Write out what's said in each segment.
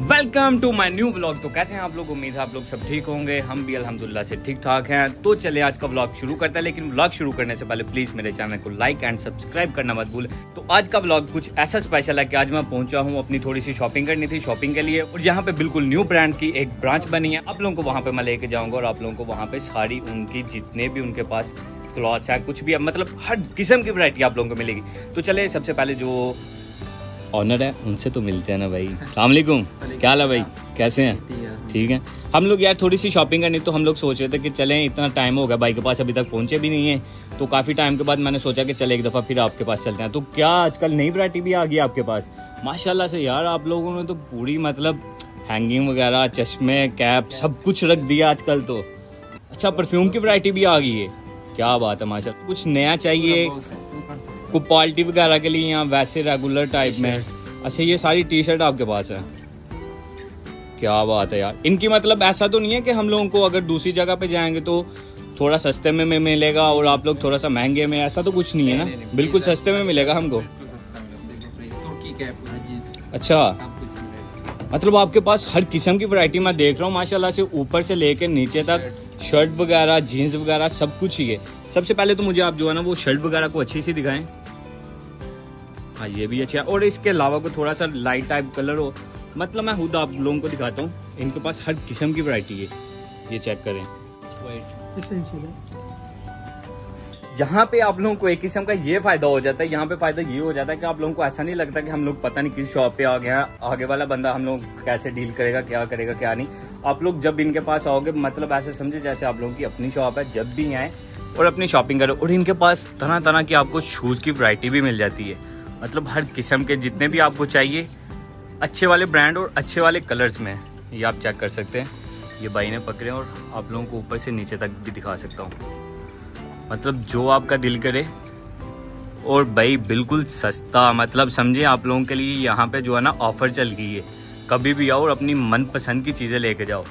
Welcome to my new blog तो कैसे हैं आप लोग? उम्मीद है आप लोग सब ठीक होंगे। हम भी अल्हम्दुलिल्लाह से ठीक ठाक हैं। तो चले आज का ब्लॉग शुरू करते हैं। लेकिन ब्लॉग शुरू करने से पहले प्लीज़ मेरे चैनल को लाइक एंड सब्सक्राइब करना मत भूलें। तो आज का ब्लॉग कुछ ऐसा स्पेशल है कि आज मैं पहुँचा हूँ अपनी थोड़ी सी शॉपिंग करनी थी शॉपिंग के लिए। और यहाँ पे बिल्कुल न्यू ब्रांड की एक ब्रांच बनी है। आप लोगों को वहाँ पे मैं लेके जाऊँगा और आप लोगों को वहाँ पे सारी उनकी जितने भी उनके पास क्लॉथ्स है, कुछ भी मतलब हर किस्म की वरायटी आप लोगों को मिलेगी। तो चले सबसे पहले जो ऑनर है उनसे तो मिलते हैं ना भाई। सलामकुम क्या हाल है भाई? कैसे हैं? ठीक है। हम लोग यार थोड़ी सी शॉपिंग करनी तो हम लोग सोच रहे थे कि चलें इतना टाइम हो गया भाई के पास अभी तक पहुँचे भी नहीं है। तो काफ़ी टाइम के बाद मैंने सोचा कि चले एक दफ़ा फिर आपके पास चलते हैं। तो क्या आजकल नई वरायटी भी आ गई आपके पास? माशाल्लाह से यार आप लोगों ने तो पूरी मतलब हैंगिंग वगैरह चश्मे कैप सब कुछ रख दिया आजकल तो। अच्छा परफ्यूम की वरायटी भी आ गई है। क्या बात है माशा कुछ नया चाहिए? को पार्टी वगैरह के लिए या वैसे रेगुलर टाइप में? अच्छा ये सारी टी शर्ट आपके पास है? क्या बात है यार। इनकी मतलब ऐसा तो नहीं है कि हम लोगों को अगर दूसरी जगह पे जाएँगे तो थोड़ा सस्ते में में मिलेगा और आप लोग थोड़ा सा महँगे में ऐसा तो कुछ नहीं है ना? बिल्कुल सस्ते में मिलेगा हमको। अच्छा। मतलब आपके पास हर किस्म की वैरायटी मैं देख रहा हूँ माशाल्लाह से ऊपर से लेके नीचे तक शर्ट वगैरह जीन्स वगैरह सब कुछ ही है। सबसे पहले तो मुझे आप जो है ना वो शर्ट वगैरह को अच्छी सी दिखाएँ। हाँ ये भी अच्छा है। और इसके अलावा को थोड़ा सा लाइट टाइप कलर हो मतलब मैं खुद आप लोगों को दिखाता हूँ। इनके पास हर किस्म की वैरायटी है। ये चेक करें। यहाँ पे आप लोगों को एक किस्म का ये फ़ायदा हो जाता है। यहाँ पे फ़ायदा ये हो जाता है कि आप लोगों को ऐसा नहीं लगता कि हम लोग पता नहीं किस शॉप पे आ गया। आगे वाला बंदा हम लोग कैसे डील करेगा क्या करेगा क्या नहीं। आप लोग जब इनके पास आओगे मतलब ऐसे समझे जैसे आप लोगों की अपनी शॉप है जब भी आए और अपनी शॉपिंग करो। और इनके पास तरह तरह की आपको शूज़ की वरायटी भी मिल जाती है। मतलब हर किस्म के जितने भी आपको चाहिए, अच्छे वाले ब्रांड और अच्छे वाले कलर्स में, ये आप चेक कर सकते हैं। ये भाई ने पकड़े और आप लोगों को ऊपर से नीचे तक भी दिखा सकता हूँ। मतलब जो आपका दिल करे, और भाई बिल्कुल सस्ता मतलब समझे आप लोगों के लिए, यहाँ पे जो है ना ऑफ़र चल गई है। कभी भी आओ और अपनी मनपसंद की चीज़ें लेके जाओ।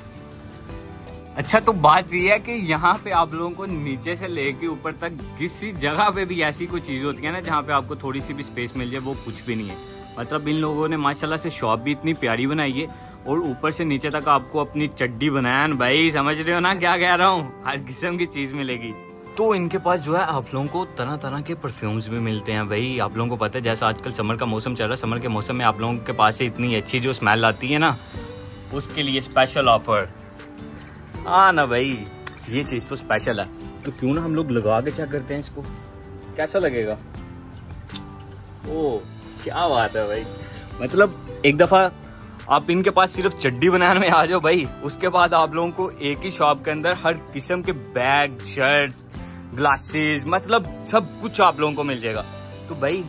अच्छा तो बात ये है कि यहाँ पे आप लोगों को नीचे से लेके ऊपर तक किसी जगह पे भी ऐसी कोई चीज़ होती है ना जहाँ पे आपको थोड़ी सी भी स्पेस मिल जाए, वो कुछ भी नहीं है। मतलब इन लोगों ने माशाल्लाह से शॉप भी इतनी प्यारी बनाई है और ऊपर से नीचे तक आपको अपनी चड्डी बनाया भाई, समझ रहे हो ना क्या कह रहा हूँ? हर किस्म की चीज़ मिलेगी। तो इनके पास जो है, आप लोगों को तरह तरह के परफ्यूम्स भी मिलते हैं भाई। आप लोगों को पता है, जैसा आजकल समर का मौसम चल रहा है समर के मौसम में आप लोगों के पास से इतनी अच्छी जो स्मेल आती है ना, उसके लिए स्पेशल ऑफ़र हाँ ना भाई ये चीज़ तो स्पेशल है। तो क्यों ना हम लोग लगा के चेक करते हैं इसको? कैसा लगेगा? ओ क्या बात है भाई। मतलब एक दफ़ा आप इनके पास सिर्फ़ चड्डी बनाने में आ जाओ भाई उसके बाद आप लोगों को एक ही शॉप के अंदर हर किस्म के बैग शर्ट ग्लासेस मतलब सब कुछ आप लोगों को मिल जाएगा। तो भाई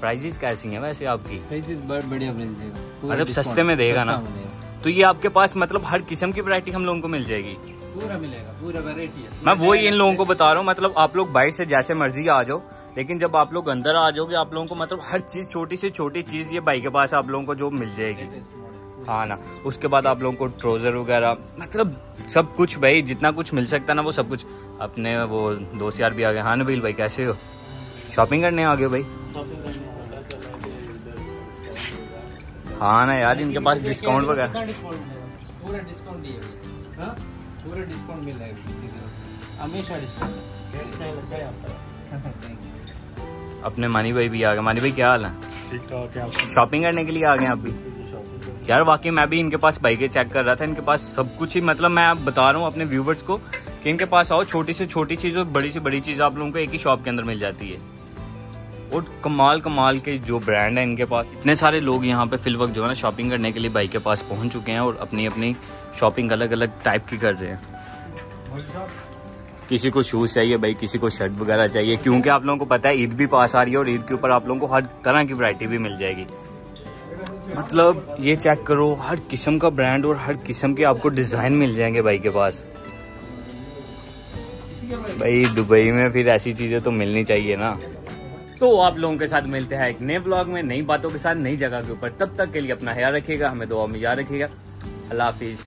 प्राइजेस कैसी हैं वैसे आपकी? प्राइसेस बढ़िया मिल जाएगा। मतलब सस्ते में देगा ना? तो ये आपके पास मतलब हर किस्म की वरायटी हम लोगों को मिल जाएगी। पूरा मिलेगा पूरा वैरायटी है। मैं वही इन लोगों को बता रहा हूँ मतलब आप लोग बाइक से जैसे मर्ज़ी आ जाओ लेकिन जब आप लोग अंदर आ जाओगे आप लोगों को मतलब हर चीज़ छोटी से छोटी चीज़ ये बाइक के पास आप लोगों को जो मिल जाएगी। हाँ ना उसके बाद आप लोगों को ट्रोजर वगैरह मतलब सब कुछ भाई जितना कुछ मिल सकता ना वो सब कुछ। अपने वो दोस्त यार भी आ गए। हाँ नबील भाई कैसे हो? शॉपिंग करने आ गए भाई? हाँ ना यार इनके पास डिस्काउंट वगैरह। पूरा डिस्काउंट दिए हाँ? पूरा डिस्काउंट मिल जाएगा हमेशा डिस्काउंट अपने मानी भाई भी आ गए। मानी भाई क्या हाल है? शॉपिंग करने के लिए आ गए आप भी? यार वाकई मैं भी इनके पास बाइकें चेक कर रहा था। इनके पास सब कुछ ही मतलब मैं आप बता रहा हूँ अपने व्यूवर्स को कि इनके पास आओ छोटी से छोटी चीज़ और बड़ी से बड़ी चीज़ आप लोगों को एक ही शॉप के अंदर मिल जाती है। और कमाल कमाल के जो ब्रांड है इनके पास, इतने सारे लोग यहाँ पे फिल वक्त जो है ना शॉपिंग करने के लिए बाइक के पास पहुँच चुके हैं और अपनी अपनी शॉपिंग अलग अलग टाइप की कर रहे हैं। किसी को शूज़ चाहिए भाई, किसी को शर्ट वगैरह चाहिए, क्योंकि आप लोगों को पता है ईद भी पास आ रही है और ईद के ऊपर आप लोगों को हर तरह की वरायटी भी मिल जाएगी। मतलब ये चेक करो, हर किस्म का ब्रांड और हर किस्म के आपको डिज़ाइन मिल जाएँगे भाई के पास। भाई दुबई में फिर ऐसी चीज़ें तो मिलनी चाहिए ना। तो आप लोगों के साथ मिलते हैं एक नए ब्लॉग में, नई बातों के साथ, नई जगह के ऊपर। तब तक के लिए अपना ख्याल रखिएगा, हमें दुआ में याद रखिएगा। अल्लाह हाफिज।